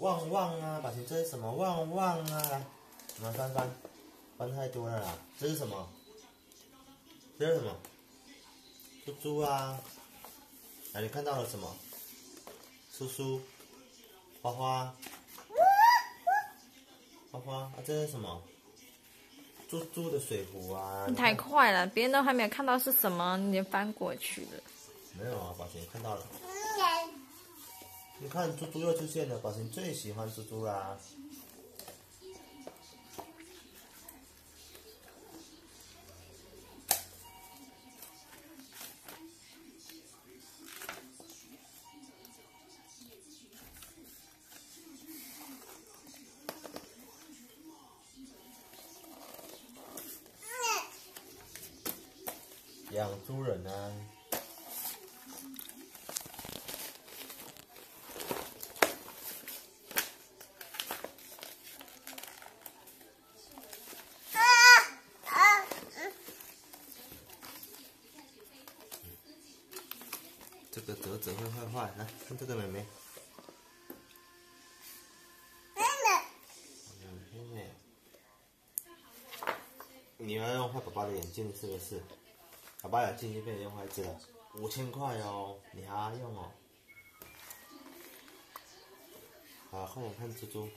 旺旺啊，宝琴，这是什么？旺旺啊，来，我们翻翻，翻太多了啦。这是什么？这是什么？猪猪啊！哎，你看到了什么？叔叔，花花，花花，啊，这是什么？猪猪的水壶啊！你太快了，别人都还没有看到是什么，你就翻过去了。没有啊，宝琴看到了。你看，猪猪又出现了，宝琴最喜欢猪猪啦。养猪人啊！这个折纸会坏坏，来看这个妹妹。妹妹，妹妹，你要用坏爸爸的眼镜是不是？爸爸眼镜已经被你用坏只了，五千块哦，你还要用哦。好，快点看猪猪。